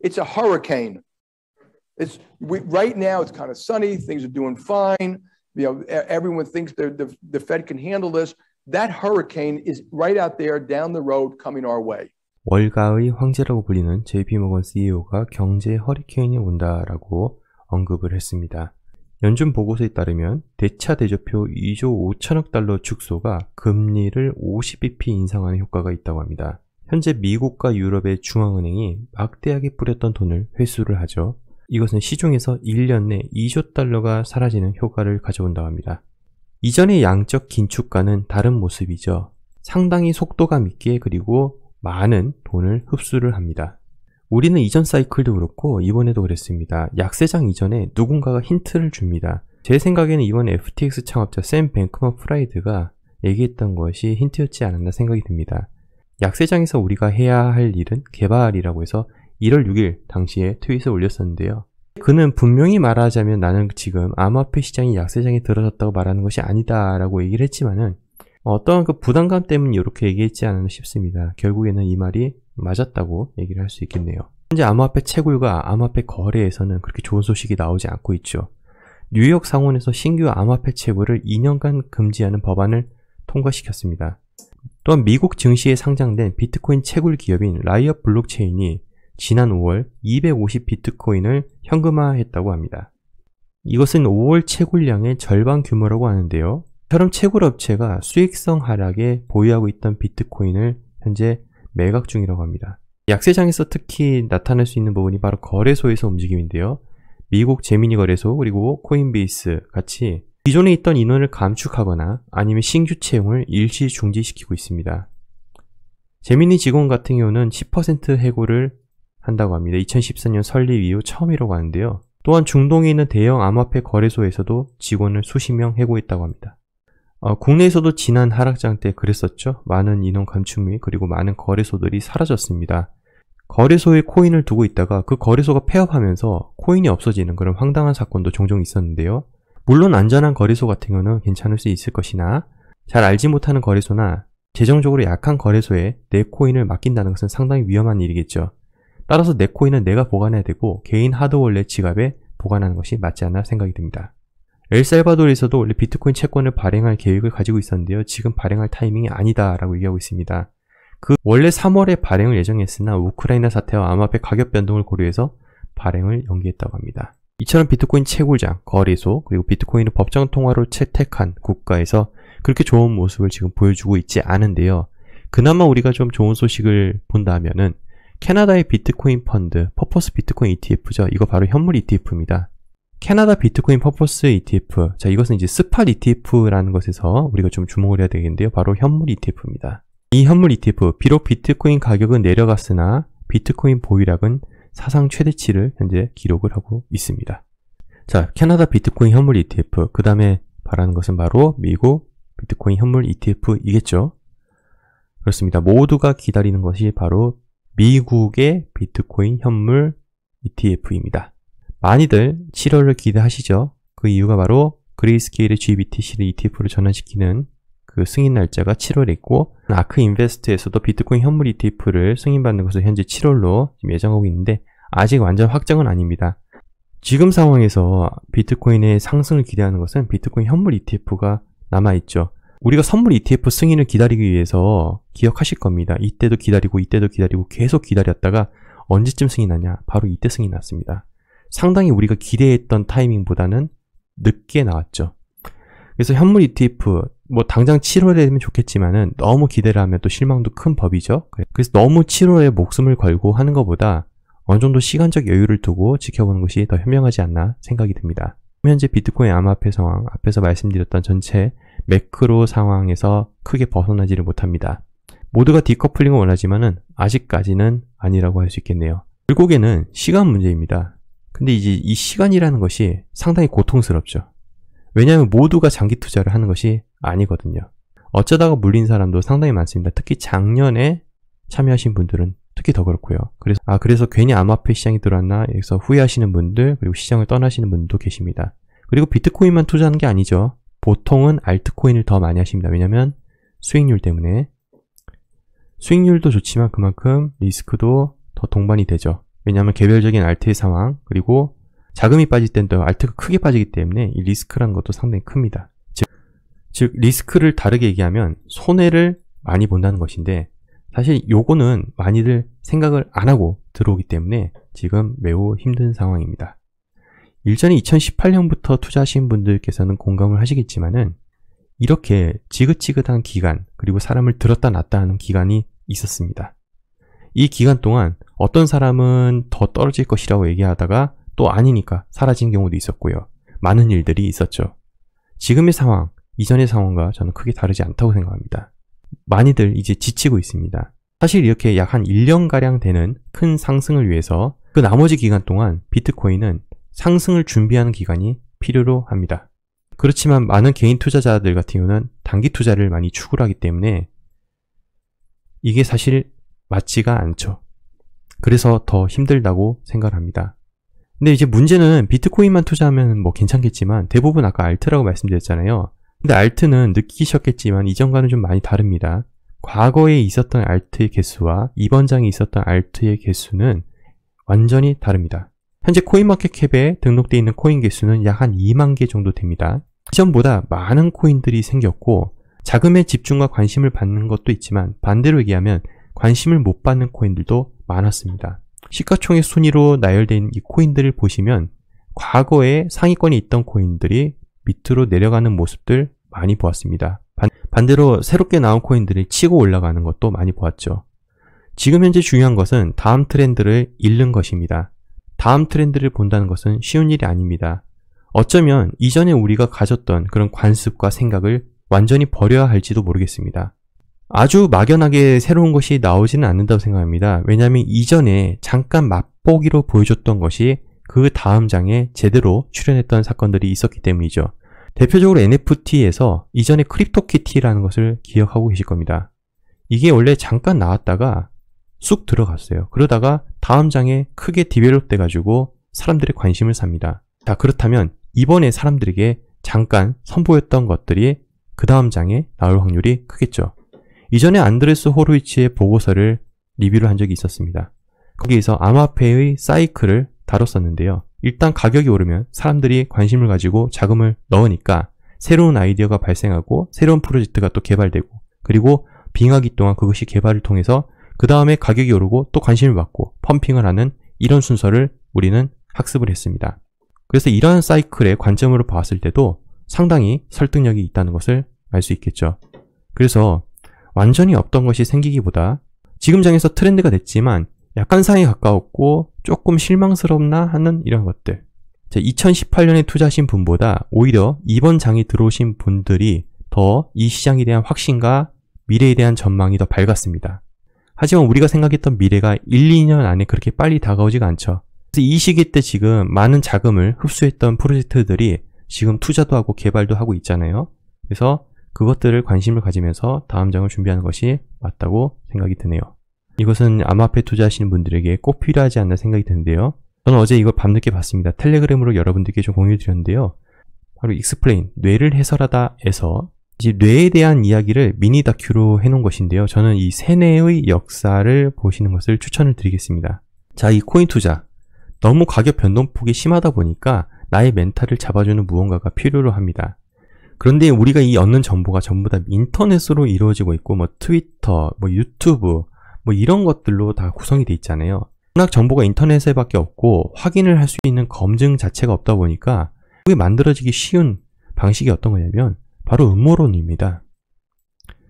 it's a hurricane. It's we, right now. It's kind of sunny. Things are doing fine. You know, everyone thinks the the Fed can handle this. That hurricane is right out there down the road coming our way. 월가의 황제라고 불리는 JP모건 CEO가 경제 허리케인이 온다라고 언급을 했습니다. 연준 보고서에 따르면 대차 대조표 2조 5천억 달러 축소가 금리를 50bp 인상하는 효과가 있다고 합니다. 현재 미국과 유럽의 중앙은행이 막대하게 뿌렸던 돈을 회수를 하죠. 이것은 시중에서 1년 내 2조 달러가 사라지는 효과를 가져온다고 합니다. 이전의 양적 긴축과는 다른 모습이죠. 상당히 속도감 있게 그리고 많은 돈을 흡수를 합니다. 우리는 이전 사이클도 그렇고 이번에도 그랬습니다. 약세장 이전에 누군가가 힌트를 줍니다. 제 생각에는 이번 FTX 창업자 샘 뱅크먼 프라이드가 얘기했던 것이 힌트였지 않았나 생각이 듭니다. 약세장에서 우리가 해야 할 일은 개발이라고 해서 1월 6일 당시에 트윗을 올렸었는데요. 그는 분명히 말하자면 나는 지금 암호화폐 시장이 약세장에 들어섰다고 말하는 것이 아니다 라고 얘기를 했지만은 어떠한 그 부담감 때문에 이렇게 얘기했지 않았나 싶습니다. 결국에는 이 말이 맞았다고 얘기를 할 수 있겠네요. 현재 암호화폐 채굴과 암호화폐 거래에서는 그렇게 좋은 소식이 나오지 않고 있죠. 뉴욕 상원에서 신규 암호화폐 채굴을 2년간 금지하는 법안을 통과시켰습니다. 또한 미국 증시에 상장된 비트코인 채굴 기업인 라이엇 블록체인이 지난 5월 250 비트코인을 현금화했다고 합니다. 이것은 5월 채굴량의 절반 규모라고 하는데요. 처럼 채굴 업체가 수익성 하락에 보유하고 있던 비트코인을 현재 매각 중이라고 합니다. 약세장에서 특히 나타날 수 있는 부분이 바로 거래소에서 움직임인데요. 미국 재미니 거래소 그리고 코인베이스 같이 기존에 있던 인원을 감축하거나 아니면 신규 채용을 일시 중지시키고 있습니다. 재미니 직원 같은 경우는 10% 해고를 한다고 합니다. 2014년 설립 이후 처음이라고 하는데요. 또한 중동에 있는 대형 암호화폐 거래소에서도 직원을 수십 명 해고했다고 합니다. 어, 국내에서도 지난 하락장 때 그랬었죠. 많은 인원 감축 및 그리고 많은 거래소들이 사라졌습니다. 거래소에 코인을 두고 있다가 그 거래소가 폐업하면서 코인이 없어지는 그런 황당한 사건도 종종 있었는데요. 물론 안전한 거래소 같은 경우는 괜찮을 수 있을 것이나 잘 알지 못하는 거래소나 재정적으로 약한 거래소에 내 코인을 맡긴다는 것은 상당히 위험한 일이겠죠. 따라서 내 코인은 내가 보관해야 되고 개인 하드월렛 지갑에 보관하는 것이 맞지 않나 생각이 듭니다. 엘살바도르에서도 원래 비트코인 채권을 발행할 계획을 가지고 있었는데요. 지금 발행할 타이밍이 아니다라고 얘기하고 있습니다. 그 원래 3월에 발행을 예정했으나 우크라이나 사태와 암호화폐 가격 변동을 고려해서 발행을 연기했다고 합니다. 이처럼 비트코인 채굴장, 거래소, 그리고 비트코인을 법정 통화로 채택한 국가에서 그렇게 좋은 모습을 지금 보여주고 있지 않은데요. 그나마 우리가 좀 좋은 소식을 본다면은 캐나다의 비트코인 펀드, Purpose 비트코인 ETF죠. 이거 바로 현물 ETF입니다. 캐나다 비트코인 퍼포스 ETF. 자, 이것은 이제 spot ETF라는 것에서 우리가 좀 주목을 해야 되겠는데요. 바로 현물 ETF입니다. 이 현물 ETF, 비록 비트코인 가격은 내려갔으나 비트코인 보유량은 사상 최대치를 현재 기록을 하고 있습니다. 자, 캐나다 비트코인 현물 ETF. 그 다음에 바라는 것은 바로 미국 비트코인 현물 ETF이겠죠. 그렇습니다. 모두가 기다리는 것이 바로 미국의 비트코인 현물 ETF입니다. 많이들 7월을 기대하시죠. 그 이유가 바로 그레이스케일의 GBTC를 ETF로 전환시키는 그 승인 날짜가 7월에 있고 아크 인베스트에서도 비트코인 현물 ETF를 승인받는 것을 현재 7월로 예정하고 있는데 아직 완전 확정은 아닙니다. 지금 상황에서 비트코인의 상승을 기대하는 것은 비트코인 현물 ETF가 남아있죠. 우리가 선물 ETF 승인을 기다리기 위해서 기억하실 겁니다. 이때도 기다리고 이때도 기다리고 계속 기다렸다가 언제쯤 승인 나냐? 바로 이때 승인 났습니다. 상당히 우리가 기대했던 타이밍보다는 늦게 나왔죠. 그래서 현물 ETF 뭐 당장 7월에 되면 좋겠지만은 너무 기대를 하면 또 실망도 큰 법이죠. 그래서 너무 7월에 목숨을 걸고 하는 것보다 어느 정도 시간적 여유를 두고 지켜보는 것이 더 현명하지 않나 생각이 듭니다. 현재 비트코인 암호화폐 상황 앞에서 말씀드렸던 전체 매크로 상황에서 크게 벗어나지를 못합니다. 모두가 디커플링을 원하지만은 아직까지는 아니라고 할 수 있겠네요. 결국에는 시간 문제입니다. 근데 이제 이 시간이라는 것이 상당히 고통스럽죠. 왜냐하면 모두가 장기 투자를 하는 것이 아니거든요. 어쩌다가 물린 사람도 상당히 많습니다. 특히 작년에 참여하신 분들은 특히 더 그렇고요. 그래서 아 그래서 괜히 암호화폐 시장이 들어왔나 해서 후회하시는 분들 그리고 시장을 떠나시는 분도 계십니다. 그리고 비트코인만 투자하는 게 아니죠. 보통은 알트코인을 더 많이 하십니다. 왜냐하면 수익률 때문에 수익률도 좋지만 그만큼 리스크도 더 동반이 되죠. 왜냐하면 개별적인 알트의 상황 그리고 자금이 빠질 땐 또 알트가 크게 빠지기 때문에 이 리스크라는 것도 상당히 큽니다. 즉, 즉 리스크를 다르게 얘기하면 손해를 많이 본다는 것인데 사실 요거는 많이들 생각을 안 하고 들어오기 때문에 지금 매우 힘든 상황입니다. 일전에 2018년부터 투자하신 분들께서는 공감을 하시겠지만은 이렇게 지긋지긋한 기간 그리고 사람을 들었다 놨다 하는 기간이 있었습니다. 이 기간 동안 어떤 사람은 더 떨어질 것이라고 얘기하다가 또 아니니까 사라진 경우도 있었고요. 많은 일들이 있었죠. 지금의 상황, 이전의 상황과 저는 크게 다르지 않다고 생각합니다. 많이들 이제 지치고 있습니다. 사실 이렇게 약 한 1년가량 되는 큰 상승을 위해서 그 나머지 기간 동안 비트코인은 상승을 준비하는 기간이 필요로 합니다. 그렇지만 많은 개인 투자자들 같은 경우는 단기 투자를 많이 추구를 하기 때문에 이게 사실 맞지가 않죠. 그래서 더 힘들다고 생각합니다. 근데 이제 문제는 비트코인만 투자하면 뭐 괜찮겠지만 대부분 아까 알트라고 말씀드렸잖아요. 근데 알트는 느끼셨겠지만 이전과는 좀 많이 다릅니다. 과거에 있었던 알트의 개수와 이번 장에 있었던 알트의 개수는 완전히 다릅니다. 현재 코인마켓캡에 등록되어 있는 코인 개수는 약 한 2만 개 정도 됩니다. 이전보다 많은 코인들이 생겼고 자금의 집중과 관심을 받는 것도 있지만 반대로 얘기하면 관심을 못 받는 코인들도 많았습니다. 시가총액 순위로 나열된 이 코인들을 보시면 과거에 상위권에 있던 코인들이 밑으로 내려가는 모습들 많이 보았습니다. 반, 대로 새롭게 나온 코인들이 치고 올라가는 것도 많이 보았죠. 지금 현재 중요한 것은 다음 트렌드를 읽는 것입니다. 다음 트렌드를 본다는 것은 쉬운 일이 아닙니다. 어쩌면 이전에 우리가 가졌던 그런 관습과 생각을 완전히 버려야 할지도 모르겠습니다. 아주 막연하게 새로운 것이 나오지는 않는다고 생각합니다. 왜냐하면 이전에 잠깐 맛보기로 보여줬던 것이 그 다음 장에 제대로 출연했던 사건들이 있었기 때문이죠. 대표적으로 NFT에서 이전에 크립토키티라는 것을 기억하고 계실 겁니다. 이게 원래 잠깐 나왔다가 쑥 들어갔어요. 그러다가 다음 장에 크게 develop 돼가지고 사람들의 관심을 삽니다. 자, 그렇다면 이번에 사람들에게 잠깐 선보였던 것들이 그 다음 장에 나올 확률이 크겠죠. 이전에 안드레센 호로위츠의 보고서를 리뷰를 한 적이 있었습니다. 거기에서 암호화폐의 사이클을 다뤘었는데요. 일단 가격이 오르면 사람들이 관심을 가지고 자금을 넣으니까 새로운 아이디어가 발생하고 새로운 프로젝트가 또 개발되고 그리고 빙하기 동안 그것이 개발을 통해서 그 다음에 가격이 오르고 또 관심을 받고 펌핑을 하는 이런 순서를 우리는 학습을 했습니다. 그래서 이러한 사이클의 관점으로 봤을 때도 상당히 설득력이 있다는 것을 알 수 있겠죠. 그래서 완전히 없던 것이 생기기보다 지금 장에서 트렌드가 됐지만 약간 상에 가까웠고 조금 실망스럽나 하는 이런 것들. 2018년에 투자하신 분보다 오히려 이번 장에 들어오신 분들이 더 이 시장에 대한 확신과 미래에 대한 전망이 더 밝았습니다. 하지만 우리가 생각했던 미래가 1, 2년 안에 그렇게 빨리 다가오지가 않죠. 그래서 이 시기 때 지금 많은 자금을 흡수했던 프로젝트들이 지금 투자도 하고 개발도 하고 있잖아요. 그래서 그것들을 관심을 가지면서 다음 장을 준비하는 것이 맞다고 생각이 드네요. 이것은 암호화폐 투자하시는 분들에게 꼭 필요하지 않나 생각이 드는데요. 저는 어제 이걸 밤늦게 봤습니다. 텔레그램으로 여러분들께 좀 공유 드렸는데요. 바로 Explained, 뇌를 해설하다에서 이제 뇌에 대한 이야기를 미니 다큐로 해놓은 것인데요. 저는 이 세뇌의 역사를 보시는 것을 추천을 드리겠습니다. 자, 이 코인 투자. 너무 가격 변동폭이 심하다 보니까 나의 멘탈을 잡아주는 무언가가 필요로 합니다. 그런데 우리가 이 얻는 정보가 전부 다 인터넷으로 이루어지고 있고, 뭐 트위터, 뭐 유튜브, 뭐 이런 것들로 다 구성이 돼 있잖아요. 워낙 정보가 인터넷에 밖에 없고 확인을 할 수 있는 검증 자체가 없다 보니까 그게 만들어지기 쉬운 방식이 어떤 거냐면 바로 음모론입니다.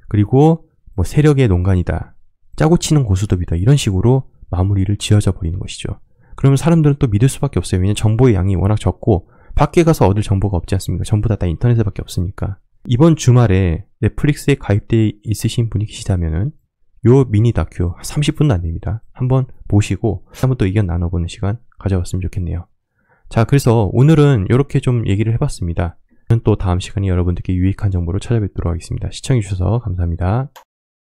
그리고 뭐 세력의 농간이다. 짜고 치는 고수톱이다. 이런 식으로 마무리를 지어져 버리는 것이죠. 그러면 사람들은 또 믿을 수밖에 없어요. 왜냐면 정보의 양이 워낙 적고 밖에 가서 얻을 정보가 없지 않습니까? 전부 다, 다 인터넷에밖에 없으니까. 이번 주말에 넷플릭스에 가입돼 있으신 분이 계시다면은 요 미니 다큐 30분도 안 됩니다. 한번 보시고 한번 또 의견 나눠보는 시간 가져봤으면 좋겠네요. 자, 그래서 오늘은 이렇게 좀 얘기를 해봤습니다. 또 다음 시간에 여러분들께 유익한 정보를 찾아뵙도록 하겠습니다. 시청해주셔서 감사합니다.